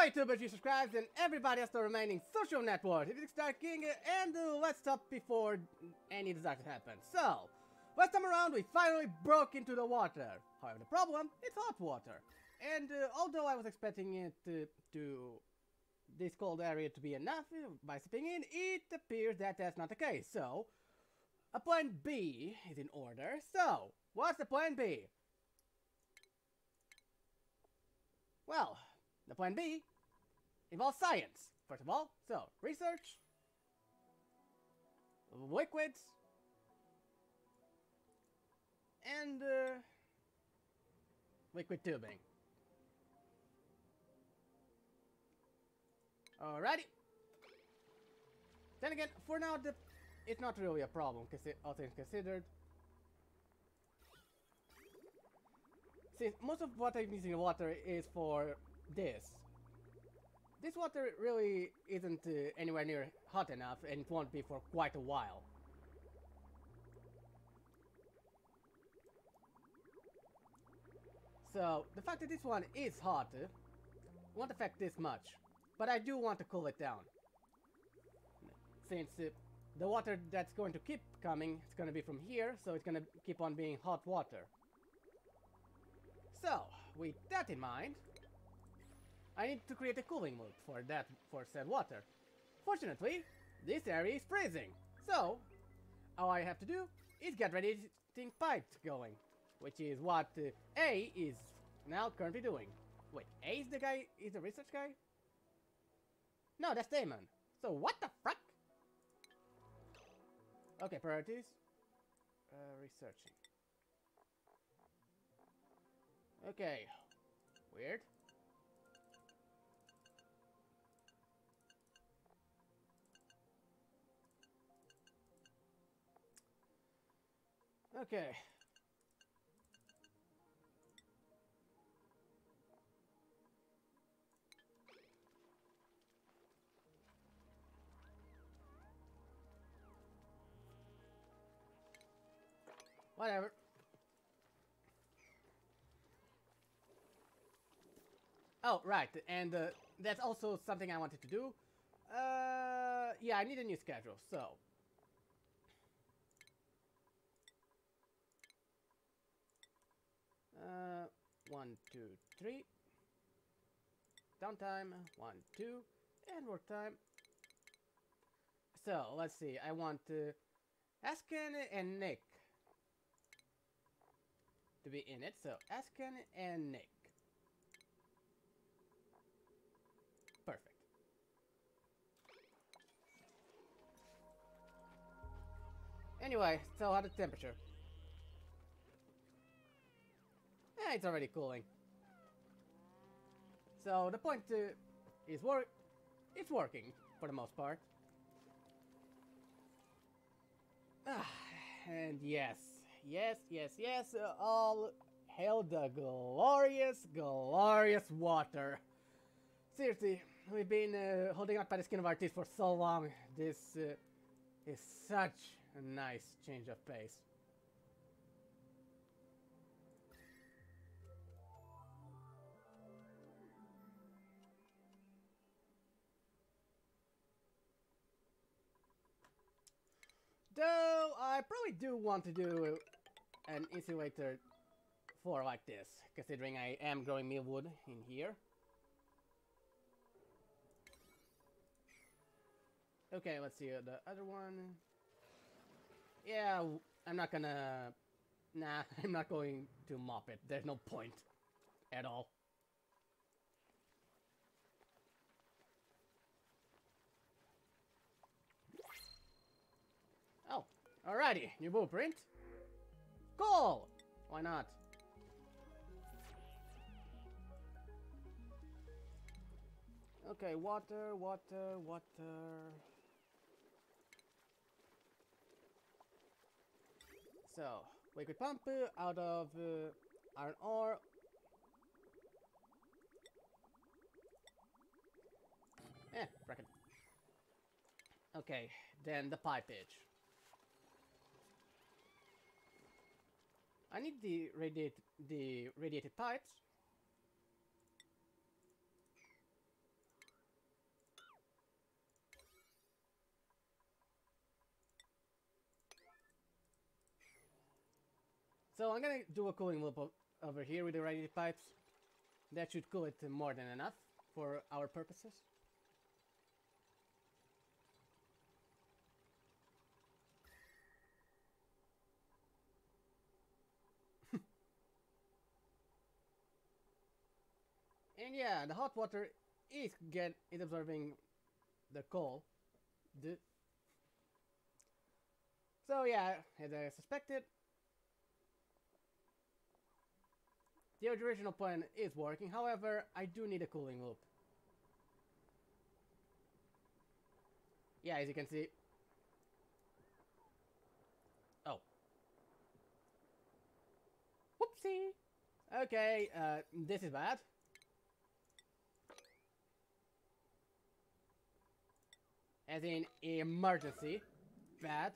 Hi, tubers, you subscribed, and everybody else the remaining social network. It is Dark King, and let's stop before any disaster happens. So, last time around, we finally broke into the water. However, the problem, it's hot water. And uh, although I was expecting it to, to this cold area to be enough uh, by stepping in, it appears that that's not the case. So, a plan B is in order. So, what's the plan B? Well, the plan B involves science, first of all. So, research, liquids, and uh, liquid tubing. Alrighty. Then again, for now, the, it's not really a problem, because all things considered. Since most of what I'm using in water is for this. This water really isn't uh, anywhere near hot enough and it won't be for quite a while. So, the fact that this one is hot uh, won't affect this much. But I do want to cool it down. Since uh, the water that's going to keep coming is going to be from here, so it's going to keep on being hot water. So, with that in mind, I need to create a cooling loop for that for said water. Fortunately, this area is freezing, so all I have to do is get ready to pipes going, which is what uh, A is now currently doing. Wait, A is the guy, is the research guy? No, that's Damon. So what the fuck? Okay, priorities. Uh, researching. Okay. Weird. Okay. Whatever. Oh, right, and uh, that's also something I wanted to do. Uh, yeah, I need a new schedule, so... Uh, one, two, three. Downtime, one, two, and work time. So, let's see, I want uh, Ashkan and Nick to be in it, so Ashkan and Nick. Perfect. Anyway, so how the temperature? Eh, it's already cooling. So the point uh, is work. It's working for the most part. Ah, and yes, yes, yes, yes. Uh, all hail the glorious, glorious water. Seriously, we've been uh, holding on by the skin of our teeth for so long. This uh, is such a nice change of pace. Though, I probably do want to do an insulator floor like this, considering I am growing mealwood in here. Okay, let's see uh, the other one. Yeah, I'm not gonna... Nah, I'm not going to mop it. There's no point at all. Oh, alrighty, new blueprint. Cool! Why not? Okay, water, water, water. So, could pump uh, out of uh, iron ore. Eh, reckon. Okay, then the pipage. I need the radiate the radiated pipes. So I'm gonna do a cooling loop over here with the radiated pipes. That should cool it more than enough for our purposes. Yeah, the hot water is get is absorbing the coal. The so yeah, as I suspected, the original plan is working. However, I do need a cooling loop. Yeah, as you can see. Oh. Whoopsie. Okay, uh, this is bad. As in emergency. Bad.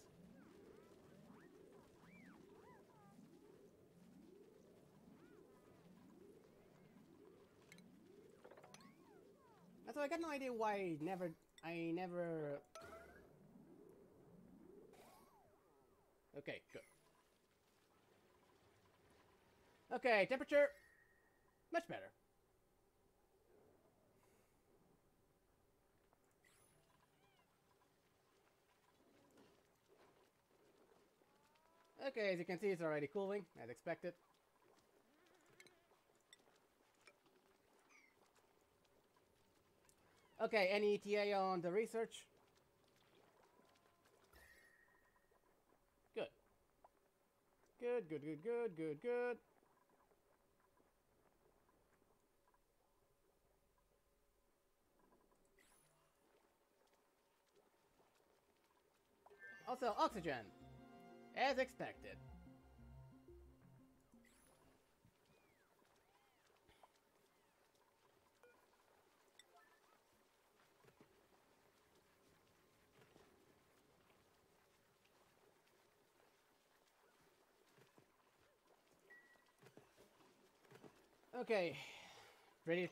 So I got no idea why I never I never Okay, good. Okay, temperature much better. Okay, as you can see, it's already cooling, as expected. Okay, any ETA on the research? Good. Good, good, good, good, good, good. Also, oxygen. As expected. Okay, ready.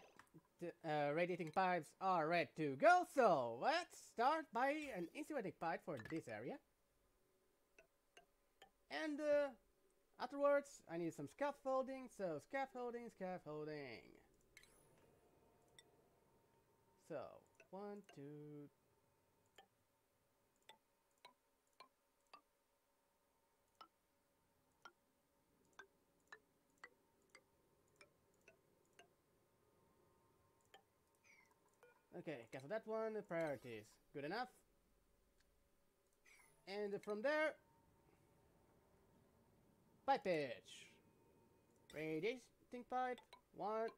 Uh, radiating pipes are ready to go. So let's start by an insulating pipe for this area. And uh, afterwards, I need some scaffolding. So scaffolding, scaffolding. So one, two. Okay, cancel that one. Priorities. Good enough. And from there, pipe pitch. Radiating pipe. One.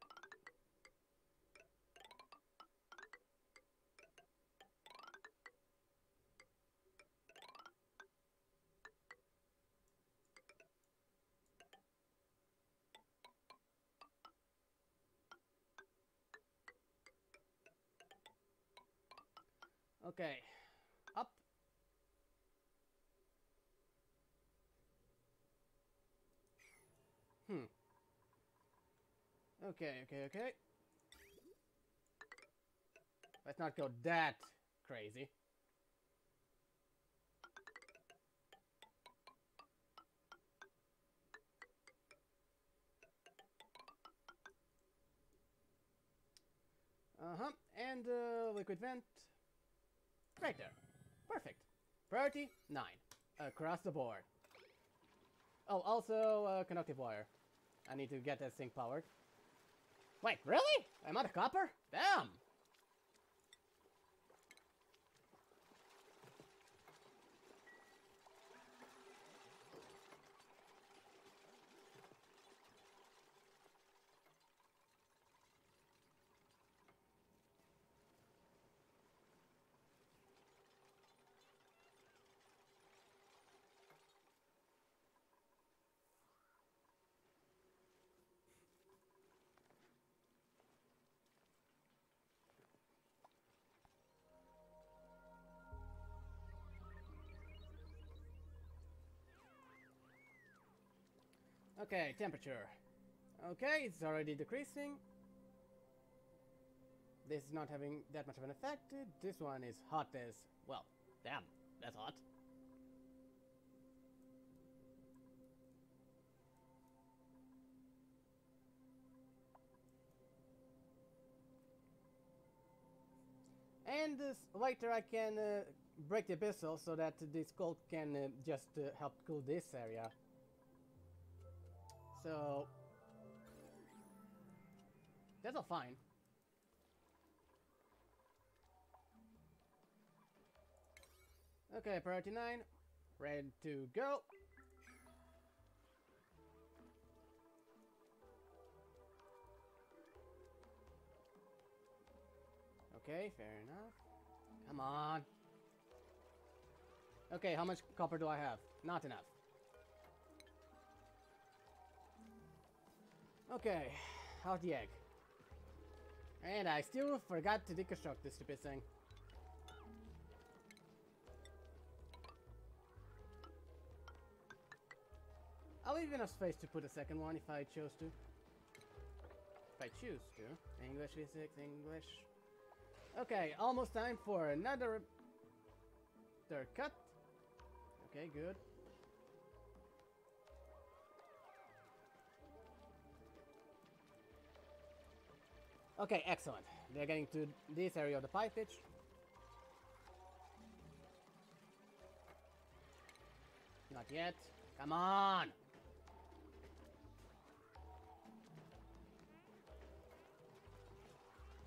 Okay. Up. Hmm. Okay, okay, okay. Let's not go that crazy. Uh-huh. And uh, liquid vent. Right there. Perfect. Priority 9. Across the board. Oh, also uh, conductive wire. I need to get that thing powered. Wait, really? I'm out of copper? Damn! Okay, temperature. Okay, it's already decreasing. This is not having that much of an effect. This one is hot as... well, damn, that's hot. And later I can uh, break the vessel so that this cold can uh, just uh, help cool this area. So that's all fine. Okay, priority 9. Ready to go. Okay, fair enough. Come on. Okay, how much copper do I have? Not enough. Okay, out the egg. And I still forgot to deconstruct this stupid thing. I'll leave enough space to put a second one if I chose to. If I choose to. English physics, English. Okay, almost time for another third cut. Okay, good. Okay, excellent. They're getting to this area of the pipe pitch. Not yet. Come on!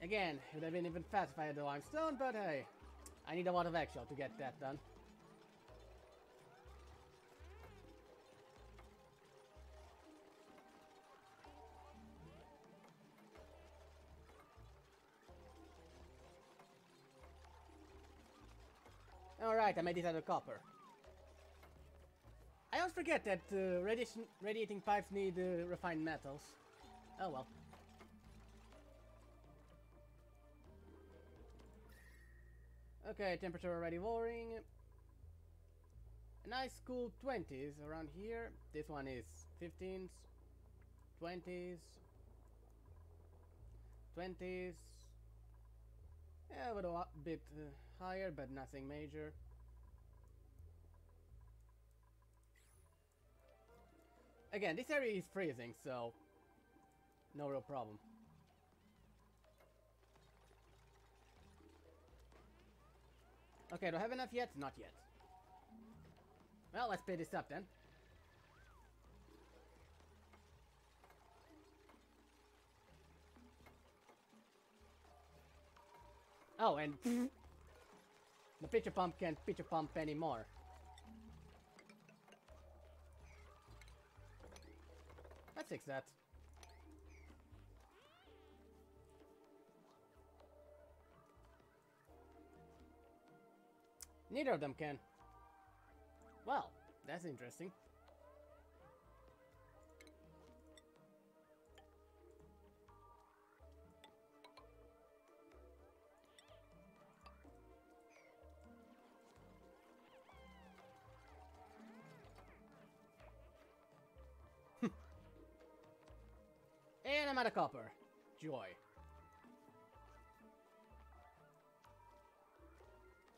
Again, it would have been even faster if I had the limestone, but hey, I need a lot of eggshell to get that done. Alright, I made it out of copper. I always forget that uh, radiating pipes need uh, refined metals. Oh well. Okay, temperature already. A nice cool 20s around here. This one is 15s, 20s, 20s. Yeah, but a bit uh, higher, but nothing major. Again, this area is freezing, so no real problem. Okay, do I have enough yet? Not yet. Well, let's pay this up then. Oh, and the pitcher pump can't pitcher pump anymore. Let's fix that. Neither of them can. Well, that's interesting. Of copper. Joy.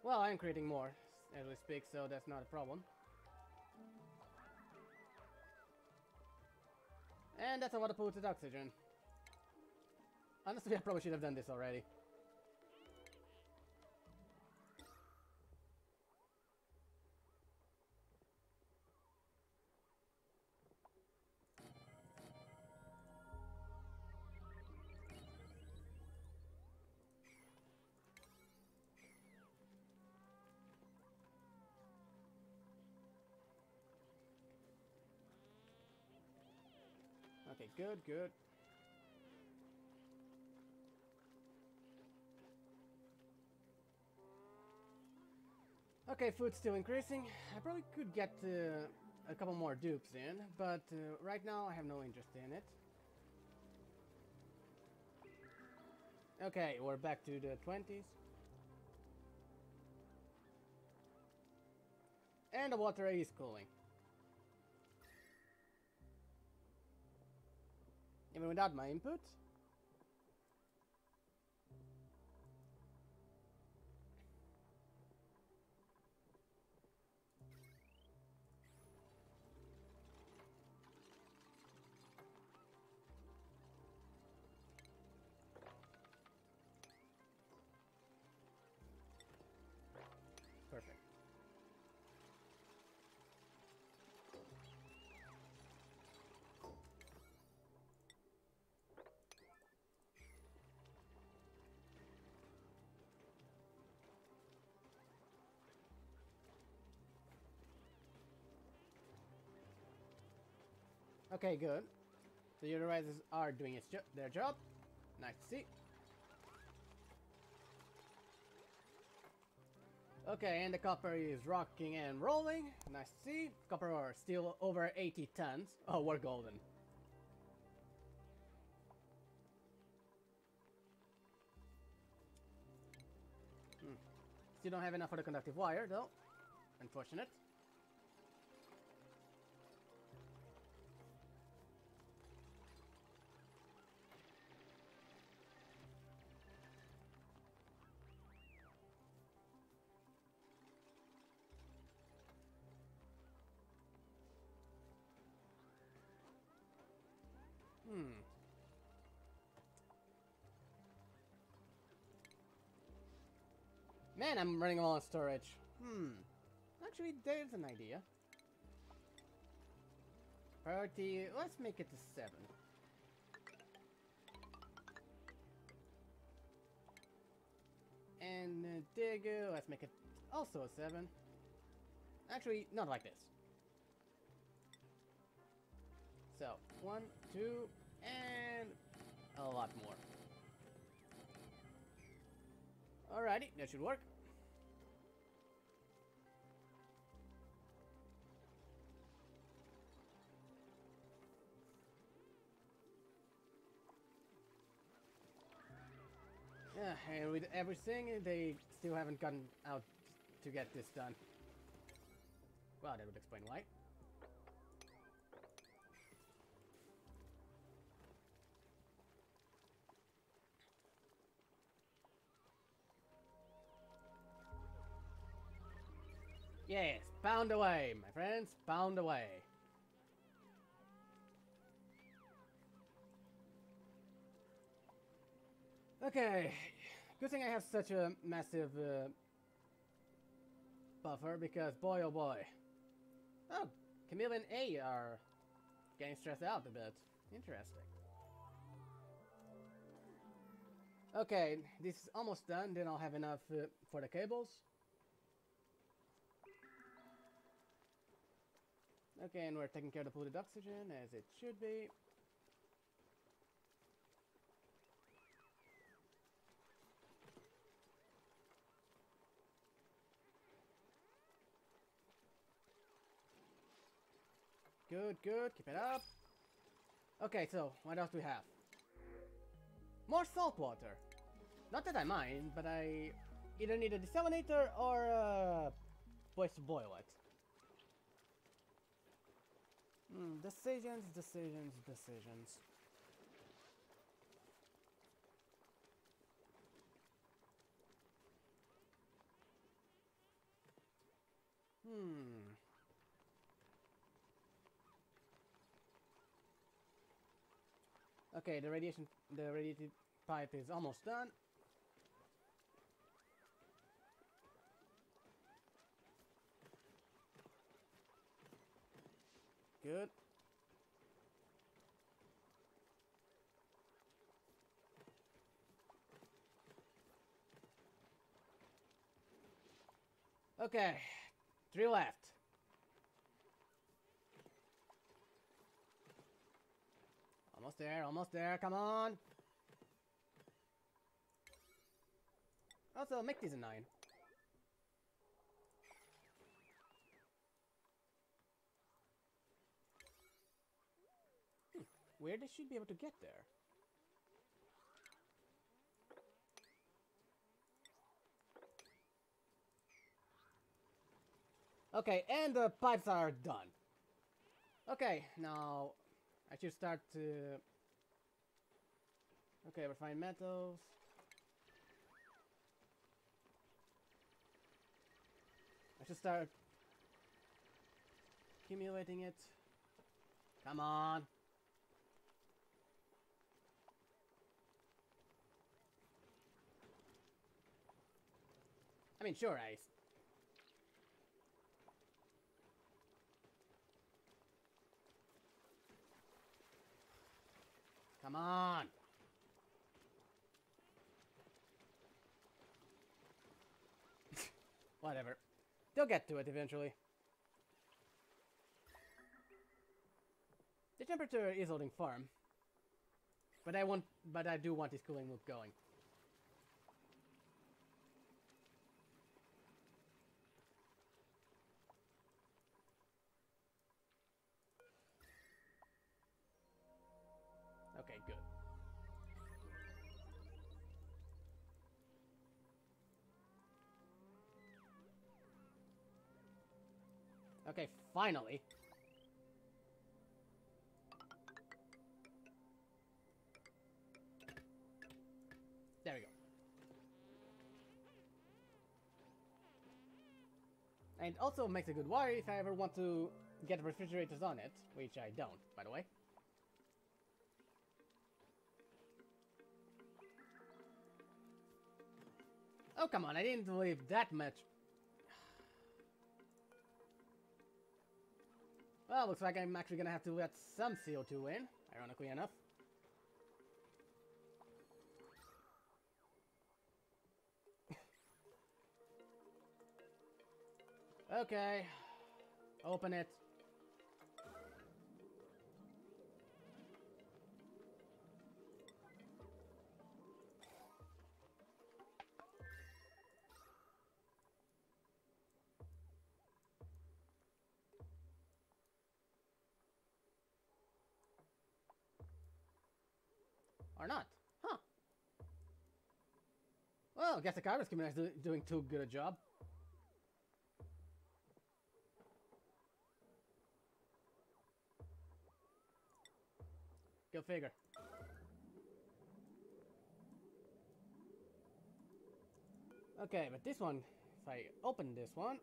Well, I'm creating more as we speak, so that's not a problem. And that's a lot of polluted oxygen. Honestly, I probably should have done this already. Good, good. Okay, food's still increasing. I probably could get uh, a couple more dupes in, but uh, right now I have no interest in it. Okay, we're back to the 20s. And the water is cooling. Even without my input? Okay, good. The utilizers are doing its jo their job. Nice to see. Okay, and the copper is rocking and rolling. Nice to see. Copper ore still over 80 tons. Oh, we're golden. Hmm. Still don't have enough for the conductive wire, though. Unfortunate. Man, I'm running low on storage. Hmm. Actually, there's an idea. Priority, let's make it to 7. And uh, dig, uh, let's make it also a 7. Actually, not like this. So, one, two, and a lot more. Alrighty, that should work. Yeah, and with everything, they still haven't gotten out to get this done. Well, that would explain why. Yes, pound away, my friends, pound away. Okay, good thing I have such a massive uh, buffer because boy oh boy. Oh, Camille and A are getting stressed out a bit. Interesting. Okay, this is almost done, then I'll have enough uh, for the cables. Okay, and we're taking care of the polluted oxygen, as it should be. Good, good, keep it up. Okay, so, what else do we have? More salt water. Not that I mind, but I either need a desalinator or a place to boil it. Hmm, decisions, decisions, decisions. Hmm. Okay, the radiation, the radiated pipe is almost done. Good. Okay, three left. Almost there, almost there, come on! Also, make these a 9. Hmm, where does she be able to get there? Okay, and the pipes are done. Okay, now I should start to... Okay, refine metals. I should start accumulating it. Come on. I mean, sure, I Come on! Whatever. They'll get to it eventually. The temperature is holding firm. But I want, but I do want this cooling loop going. Okay, finally. There we go. And also makes a good wire if I ever want to get refrigerators on it, which I don't, by the way. Oh, come on, I didn't leave that much. Well, looks like I'm actually gonna have to let some CO2 in, ironically enough. okay. Open it. Well, I guess the garbage community is doing too good a job. Go figure. Okay, but this one, if I open this one,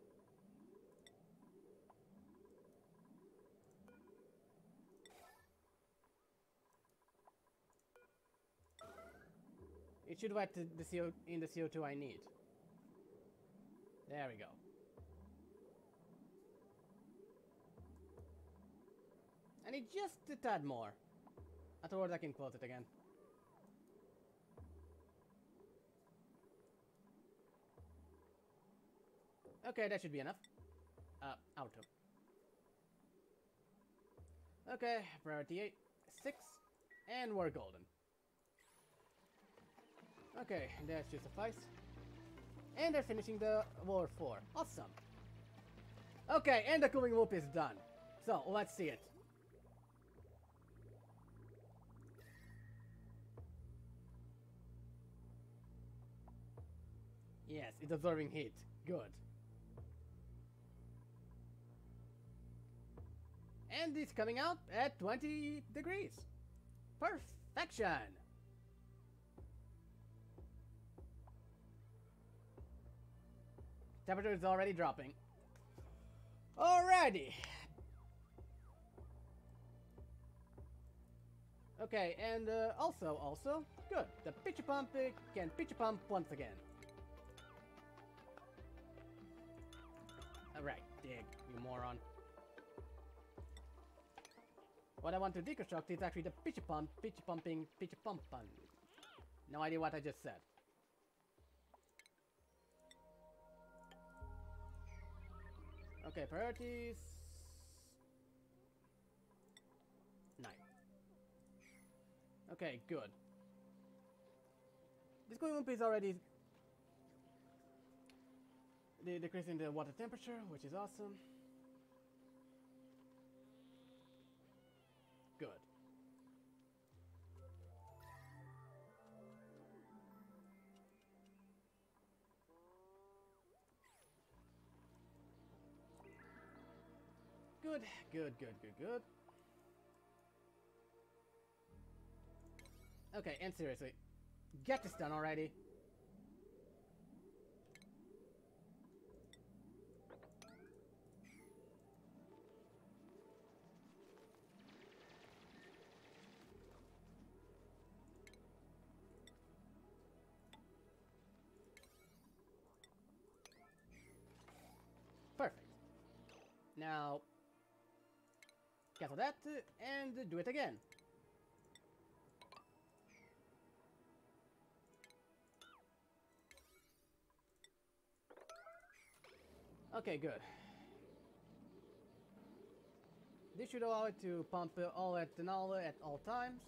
It should let the, CO in the CO2 I need. There we go. I need just a tad more. Afterwards I can close it again. Okay, that should be enough. Uh, auto. Okay, priority 8, 6, and we're golden. Okay, that should suffice. And they're finishing the War 4. Awesome. Okay, and the cooling loop is done. So, let's see it. Yes, it's absorbing heat. Good. And it's coming out at 20 degrees. Perfection! Temperature is already dropping. Alrighty. Okay, and uh, also, also, good. The pitcher pump uh, can pitcher pump once again. Alright, dig, you moron. What I want to deconstruct is actually the pitcher pump, pitcher pumping, pitcher pump pump. No idea what I just said. Okay, priorities. Nine. Okay, good. This cooling loop is already decreasing the water temperature, which is awesome. Good, good, good, good, good. Okay, and seriously, get this done already. Perfect. Now, cancel that, and do it again. Okay, good. This should allow it to pump all ethanol at all times.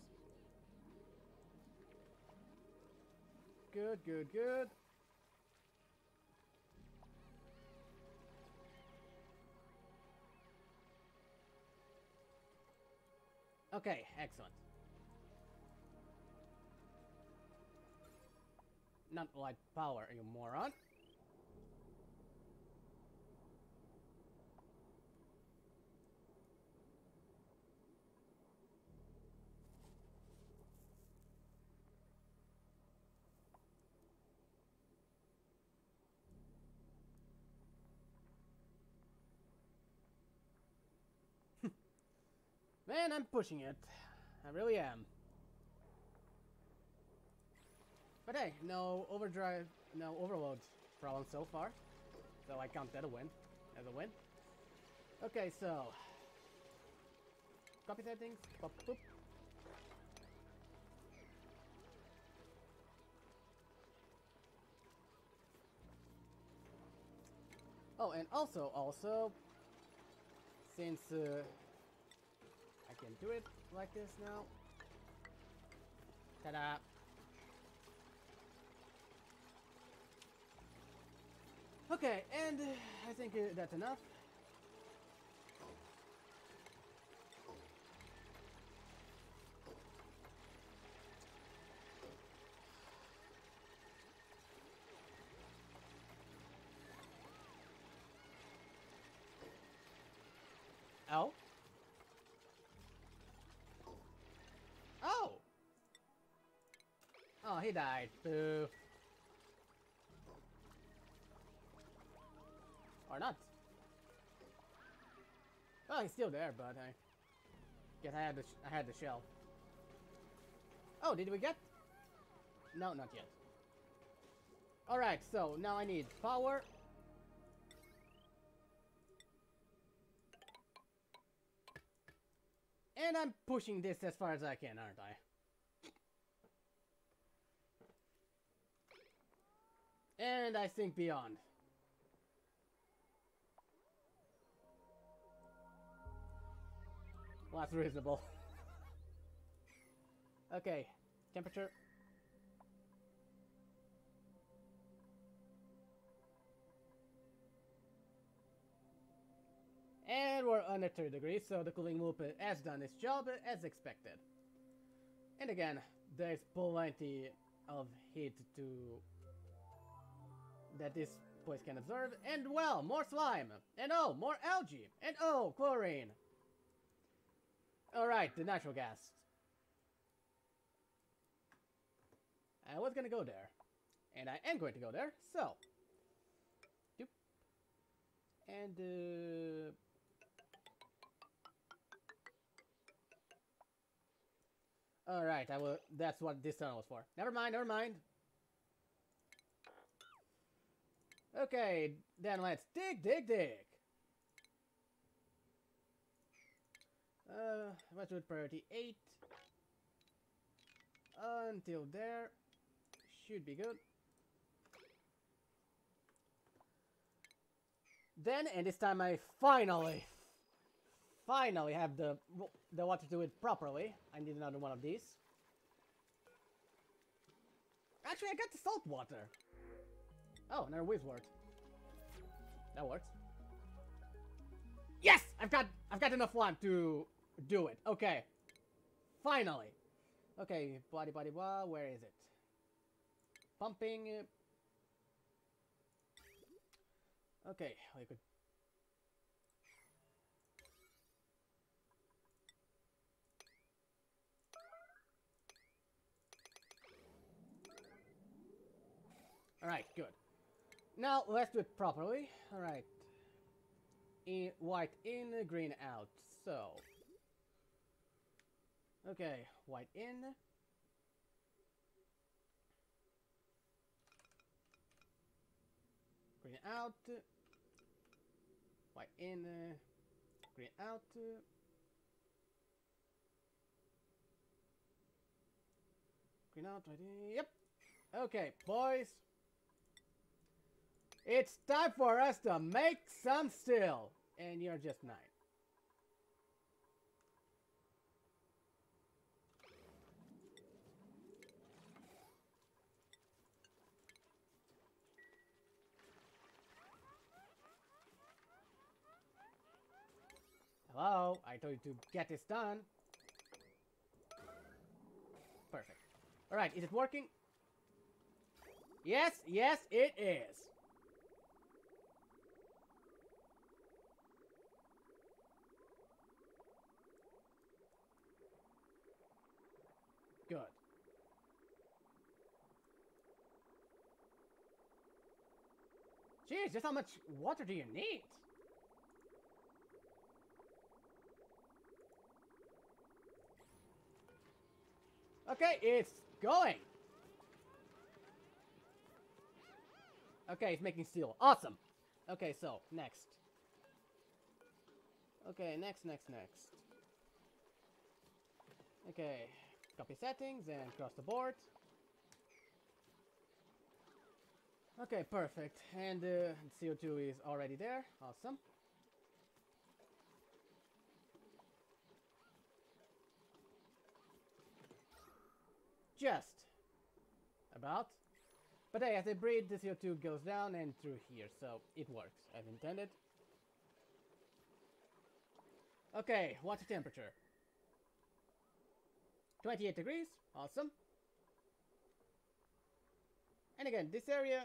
Good, good, good. Okay, excellent. Not light power, you moron. Man, I'm pushing it. I really am. But hey, no overdrive, no overload problem so far. So I count that a win, as a win. Okay, so... Copy settings, pop, boop. Oh, and also, also, since uh, can do it like this now. Ta-da! Okay, and I think uh, that's enough. Oh? Oh, he died. Boo. Or not. Well, he's still there, but I guess I had the I had the shell. Oh, did we get? No, not yet. All right, so now I need power. And I'm pushing this as far as I can, aren't I? And I think beyond. Well, that's reasonable. okay, temperature. And we're under 30 degrees, so the cooling loop has done its job as expected. And again, there's plenty of heat to that this place can observe. And well, more slime. And oh, more algae. And oh, chlorine. Alright, the natural gas. I was gonna go there. And I am going to go there, so. Doop. And, uh... Alright, I will. That's what this tunnel was for. Never mind, never mind. Okay, then let's dig, dig, dig. Uh, let's do it priority 8. Until there. Should be good. Then, and this time I finally, finally have the, the water to do it properly. I need another one of these. Actually, I got the salt water. Oh, another word. That works. Yes! I've got I've got enough lime to do it. Okay. Finally. Okay, body body blah, where is it? Pumping. Okay, we could Alright, good. Now, let's do it properly. Alright. In, white in, green out. So. Okay, white in. Green out. White in. Green out. Green out, in. Yep. Okay, boys. It's time for us to make some still. And you're just nine. Hello? I told you to get this done. Perfect. Alright, is it working? Yes, yes, it is. Jeez, just how much water do you need? Okay, it's going. Okay, it's making steel. Awesome. Okay, so, next. Okay, next, next, next. Okay, copy settings and cross the board. Okay, perfect. And uh, CO2 is already there. Awesome. Just about. But hey, as I breathe, the CO2 goes down and through here, so it works as intended. Okay, water temperature. 28 degrees, awesome. And again, this area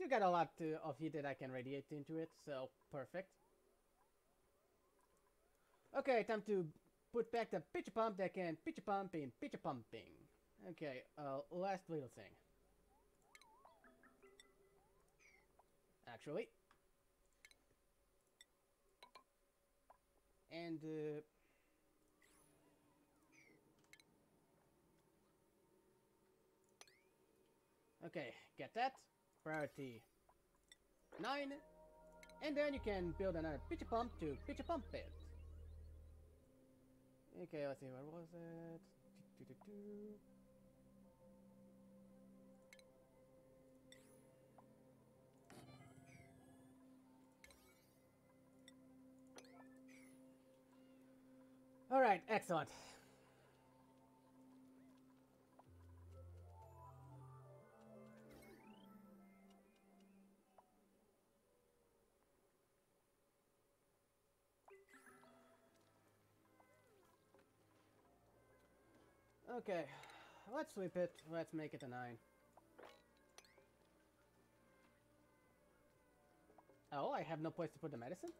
still got a lot uh, of heat that I can radiate into it, so perfect. Okay, time to put back the pitcher pump that can pitcher pumping, pitcher pumping. Okay, uh, last little thing. Actually. And, uh, Okay, get that. Priority 9. And then you can build another pitcher pump to pitcher pump it. Okay, let's see, where was it? Do, do, do, Alright, excellent. Okay, let's sweep it. Let's make it a 9. Oh, I have no place to put the medicine?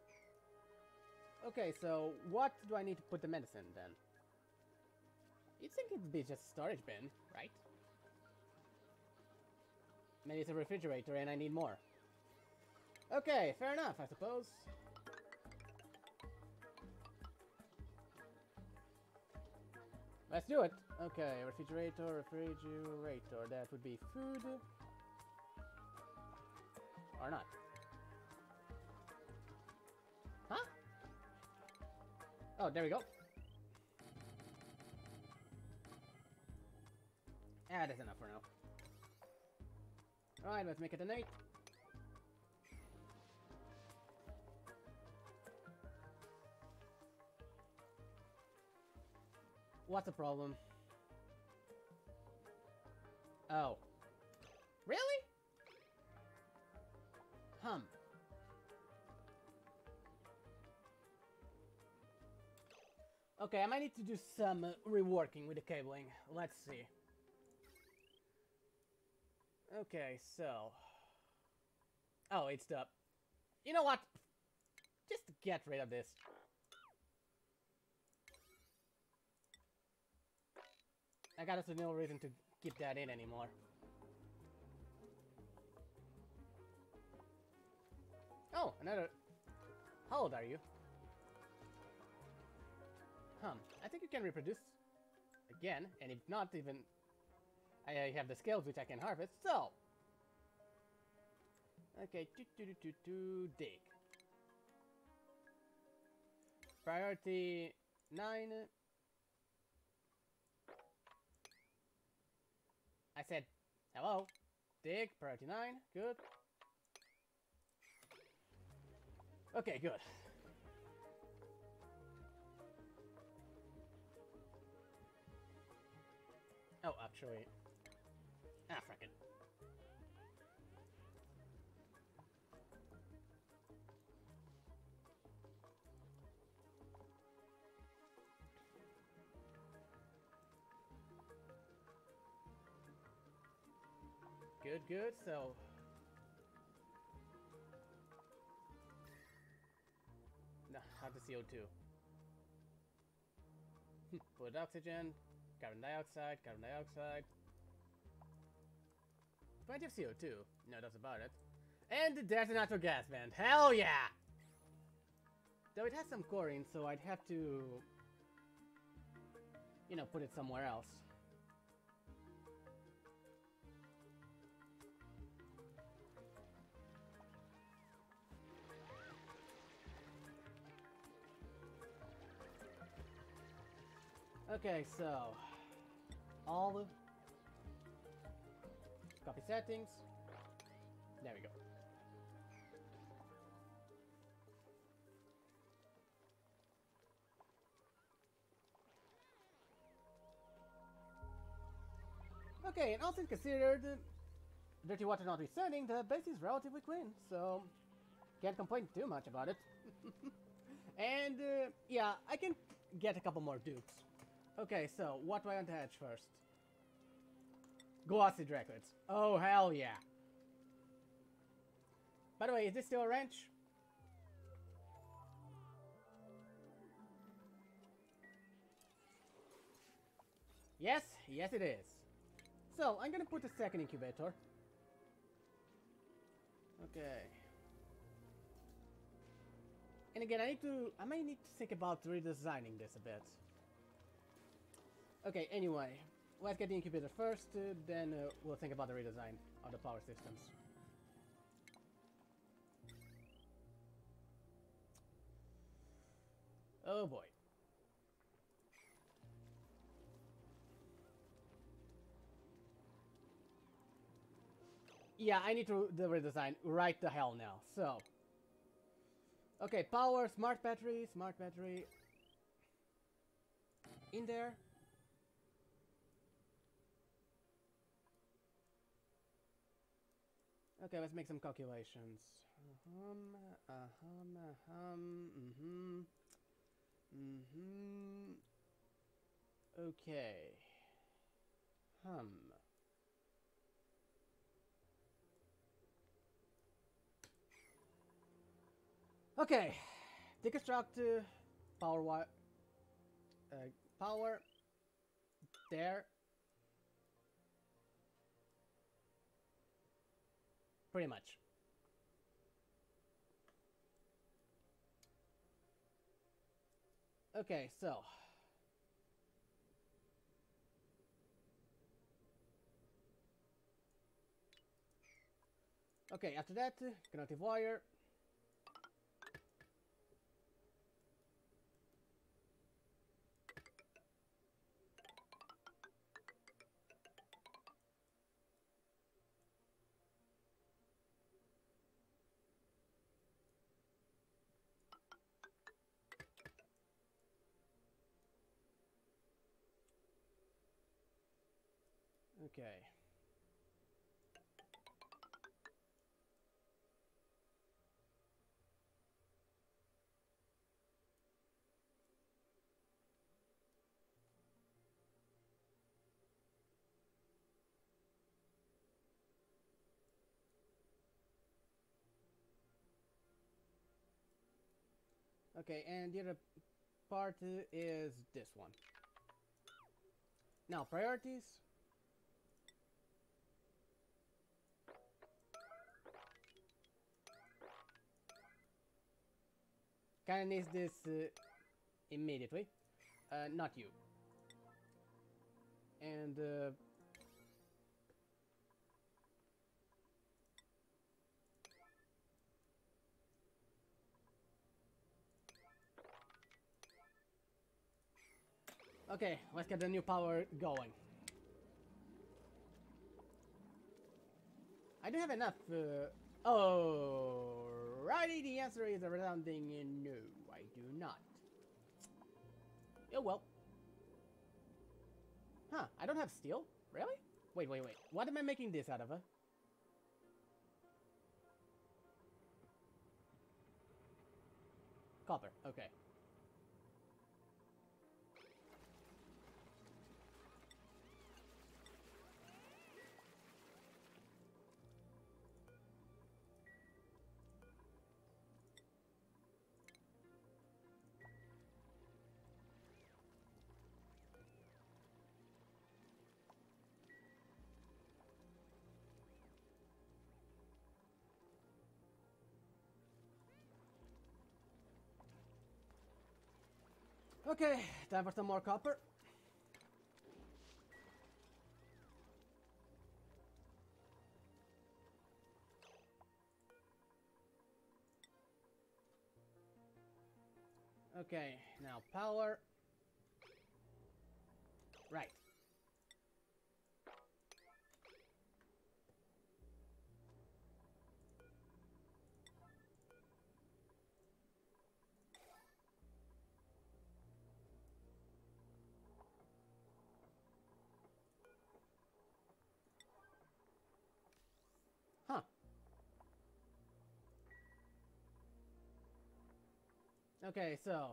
Okay, so what do I need to put the medicine then? You'd think it'd be just a storage bin, right? Maybe it's a refrigerator and I need more. Okay, fair enough, I suppose. Let's do it. Okay, refrigerator, refrigerator. That would be food. Or not. Huh? Oh, there we go. Ah, that's enough for now. Alright, let's make it an 8. What's the problem? Oh. Really? Hum. Okay, I might need to do some uh, reworking with the cabling. Let's see. Okay, so... Oh, it's the... You know what? Just get rid of this. I got us no reason to keep that in anymore. Oh, another... How old are you? Hum, I think you can reproduce again, and if not even... I have the scales which I can harvest, so... Okay, do do do do do dig. Priority 9. I said, hello. Dig, priority 9, good. Okay, good. Oh, actually... Ah. Good, good. So no, not the CO2. Put oxygen, carbon dioxide, carbon dioxide. Plenty of CO2. No that's about it. And there's a natural gas vent. Hell yeah! Though it has some chlorine, so I'd have to, you know, put it somewhere else. Okay, so all the copy settings. There we go. Okay, and all things considered, Dirty Water notwithstanding, the base is relatively clean, so can't complain too much about it. and uh, yeah, I can get a couple more dupes. Okay, so what do I want to hatch first? Glossy Drecklets. Oh, hell yeah. By the way, is this still a ranch? Yes, yes it is. So, I'm gonna put a second incubator. Okay. And again, I need to... I may need to think about redesigning this a bit. Okay, anyway. Let's get the incubator first, uh, then uh, we'll think about the redesign of the power systems. Oh boy. Yeah, I need to the redesign right the hell now. So, okay, power, smart battery, smart battery. In there. Okay, let's make some calculations. Uh-hum, uh-hum, uh-hum, mm-hmm. Mm-hmm. Okay. Hum. Okay. Deconstruct power wire. Uh, power. There. Pretty much. Okay, so. Okay, after that, conductive wire. Okay. Okay, and the other part is this one. Now, priorities. Kinda needs this uh, immediately. Uh, not you. And, uh... Okay, let's get the new power going. I don't have enough, uh... Alrighty, the answer is a resounding no, I do not. Oh well. Huh, I don't have steel? Really? Wait, wait, wait. What am I making this out of? Uh? Copper, okay. Okay, time for some more copper. Okay, now power. Right. Huh. Okay, so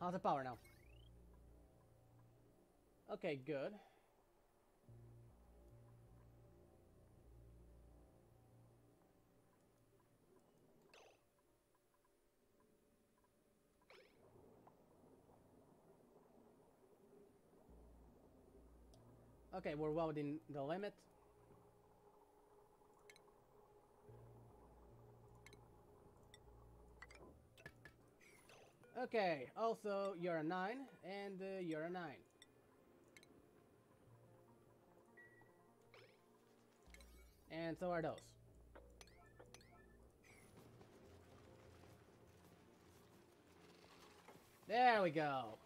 how's the power now? Okay, good. Okay, we're well within the limit. Okay, also you're a 9 and uh, you're a 9. And so are those. There we go.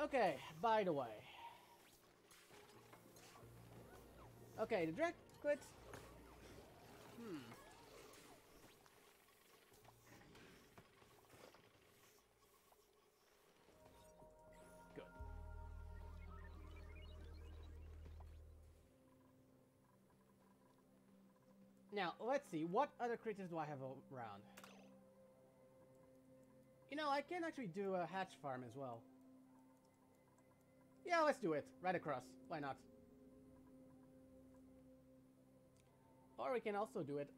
Okay, by the way. Okay, the direct quits. Hmm. Now, let's see, what other creatures do I have around? You know, I can actually do a hatch farm as well. Yeah, let's do it. Right across. Why not? Or we can also do it.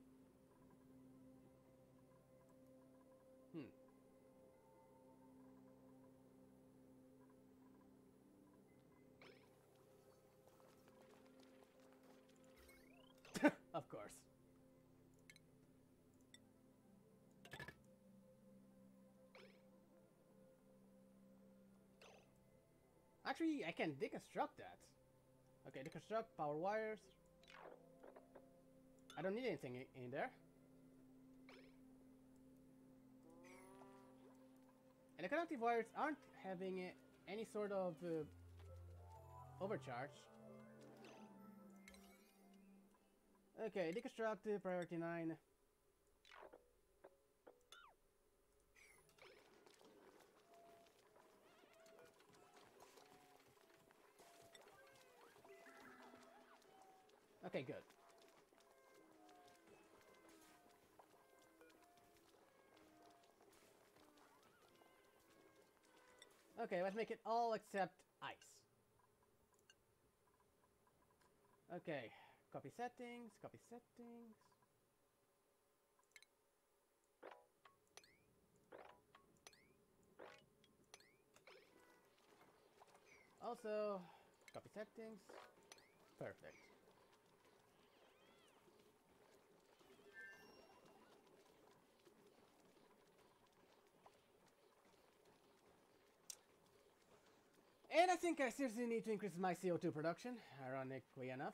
Hmm. of course. Actually, I can deconstruct that. Okay, deconstruct power wires. I don't need anything in there. And the conductive wires aren't having any sort of uh, overcharge. Okay, deconstruct uh, priority 9. Okay, good. Okay, let's make it all except ice. Okay, copy settings, copy settings. Also, copy settings. Perfect. And I think I seriously need to increase my CO2 production, ironically enough.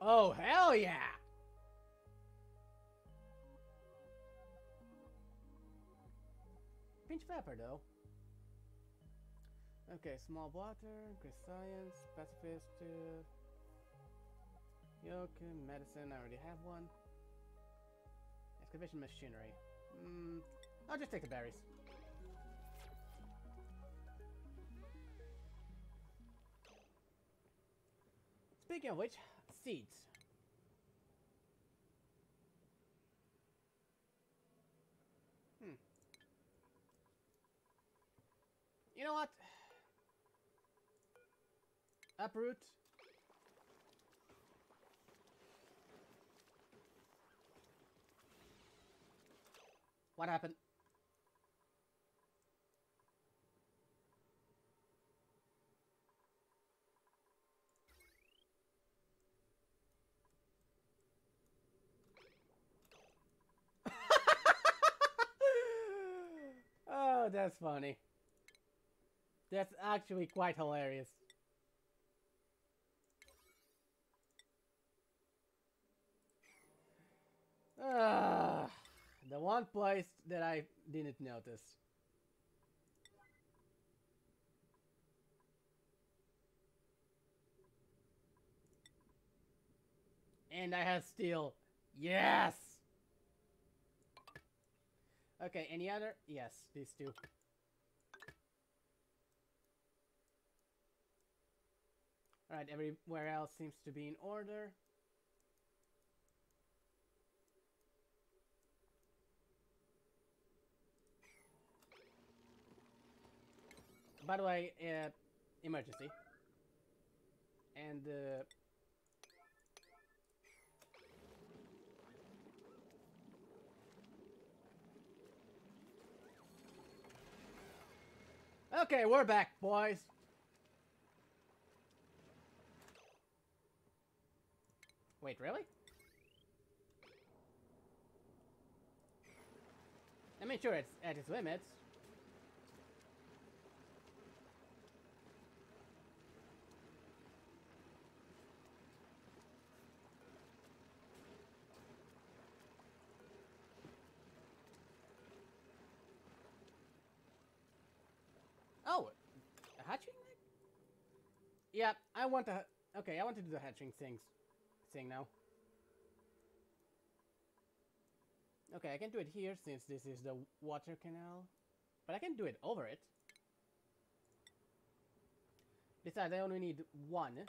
Oh, hell yeah! Pincha pepper, though. Okay, small blotter, increase science, pacifist, uh, yoke, medicine, I already have one. Excavation machinery. Mm, I'll just take the berries. Speaking of which, seeds. Hmm. You know what? Uproot. What happened? oh, that's funny. That's actually quite hilarious. Ugh the one place that I didn't notice. And I have steel. Yes! Okay, any other? Yes, these two. Alright, everywhere else seems to be in order. By the way, uh, emergency. And, uh, Okay, we're back, boys. Wait, really? I mean, sure, it's at its limits. Oh, a hatching? Yeah, I want to. Okay, I want to do the hatching things thing now. Okay, I can do it here since this is the water canal, but I can do it over it. Besides, I only need one.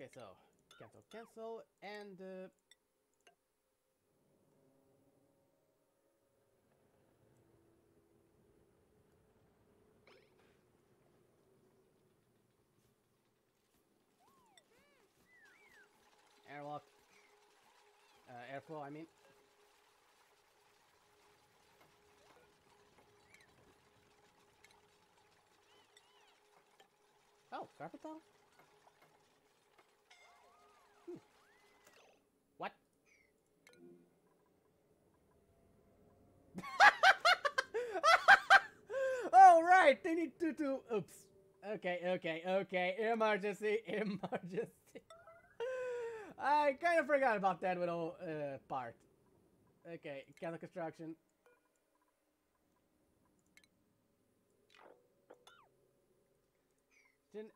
Okay, so cancel, cancel, and uh, airlock, uh, airflow. I mean. Oh, carpet tile? Hmm. What? oh, right! They need to do. Oops. Okay, okay, okay. Emergency, emergency. I kind of forgot about that little uh, part. Okay, castle construction.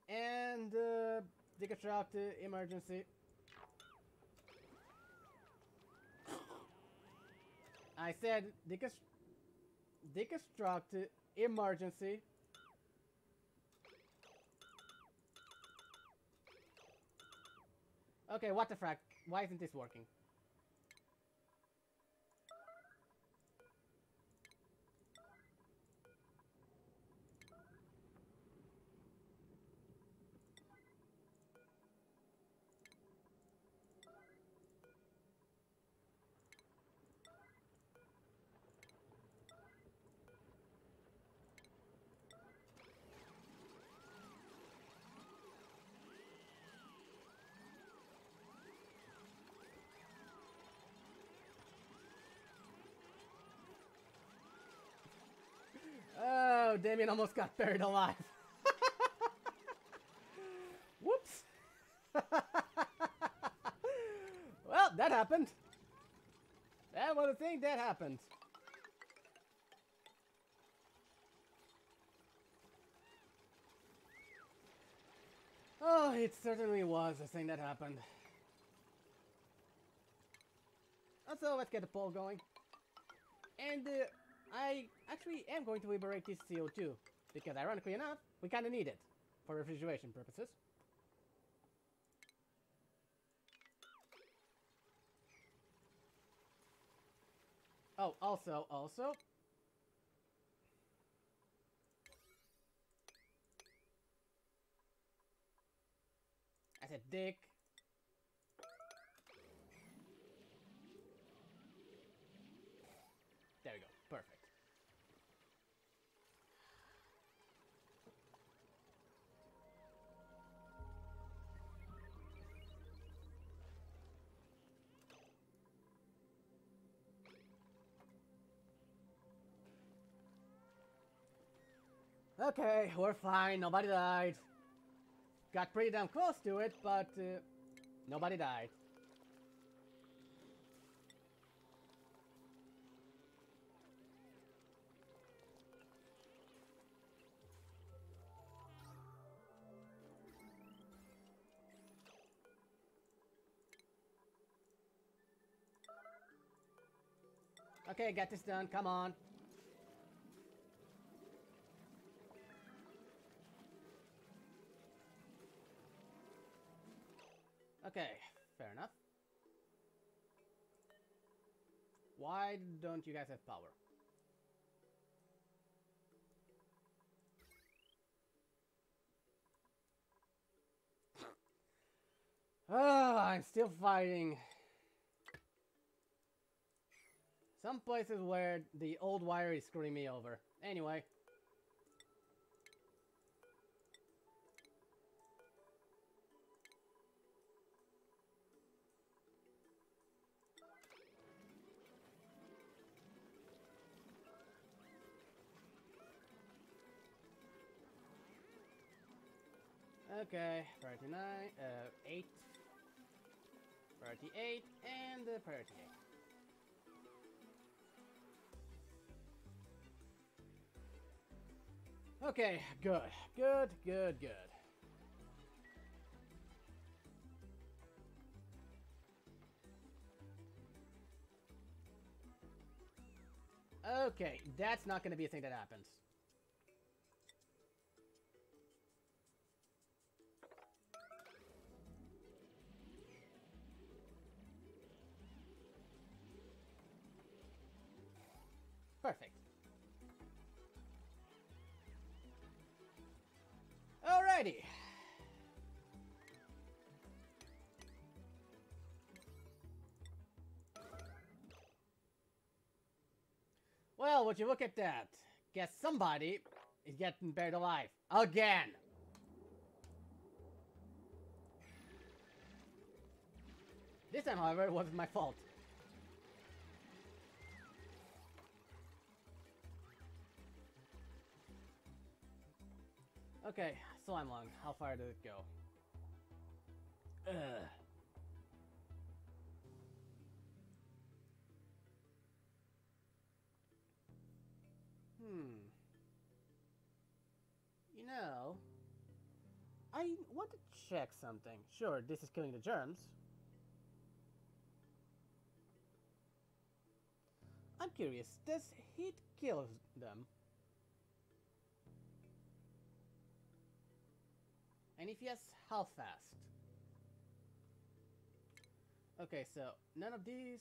And uh, deconstruct uh, emergency. I said deconstruct, deconstruct emergency. Okay, what the frack? Why isn't this working? Almost got buried alive. Whoops. well, that happened. That was a thing that happened. Oh, it certainly was a thing that happened. So let's get the poll going. And uh, I actually am going to liberate this CO2, because ironically enough, we kind of need it for refrigeration purposes. Oh, also, also... I said dick. Okay, we're fine. Nobody died. Got pretty damn close to it, but uh, nobody died. Okay, get this done. Come on. Okay, fair enough. Why don't you guys have power? Oh, I'm still fighting. Some places where the old wire is screwing me over. Anyway. Okay, priority 9, uh, 8, priority 8, and uh, priority 8. Okay, good, good, good, good. Okay, that's not gonna be a thing that happens. Well, would you look at that? Guess somebody is getting buried alive. Again! This time, however, it wasn't my fault. Okay, slime lung. How far did it go? Ugh. Want to check something. Sure, this is killing the germs. I'm curious, does heat kill them? And if yes, how fast? Okay, so none of these.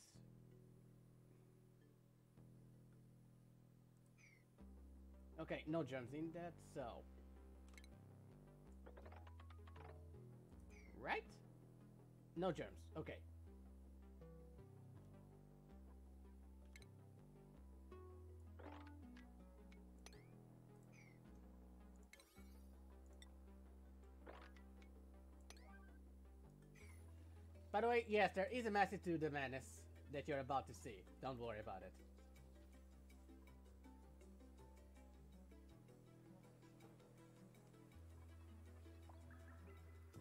Okay, no germs in that, so. Right? No germs, okay. By the way, yes, there is a message to the madness that you're about to see. Don't worry about it.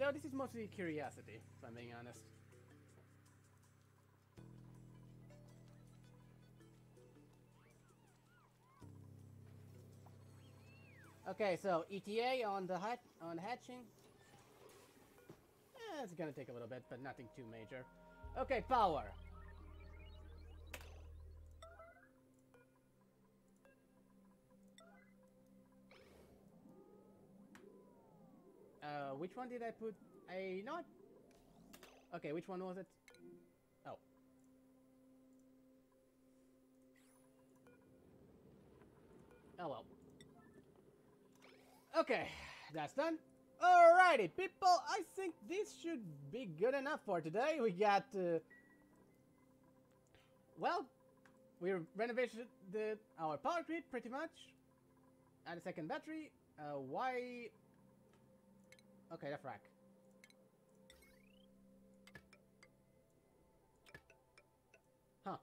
Though this is mostly curiosity, if I'm being honest. Okay, so ETA on the hat on hatching. Eh, it's gonna take a little bit, but nothing too major. Okay, power. Uh, which one did I put? A not. Okay, which one was it? Oh. Oh well. Okay, that's done. Alrighty, people, I think this should be good enough for today. We got, uh, well, we renovated our power grid pretty much. Add a second battery. Uh, why? Okay, that's rack. Huh.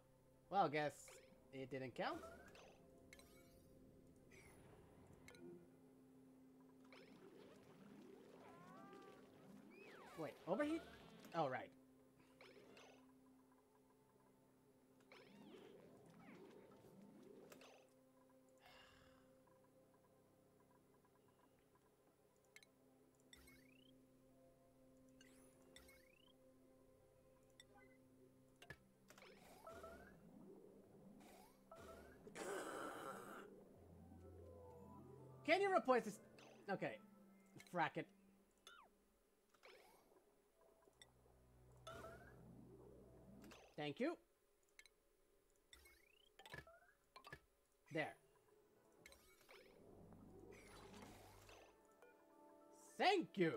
Well, I guess it didn't count. Wait, over here? Oh, right. Can you replace this? Okay. Frack it. Thank you. There. Thank you!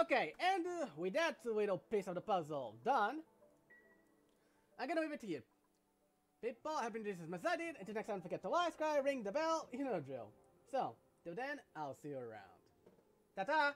Okay, and uh, with that little piece of the puzzle done, I'm gonna leave it you. People, I've been this is Mazadin. Until next time, forget to like, subscribe, ring the bell, you know the drill. So, till then, I'll see you around. Ta-ta!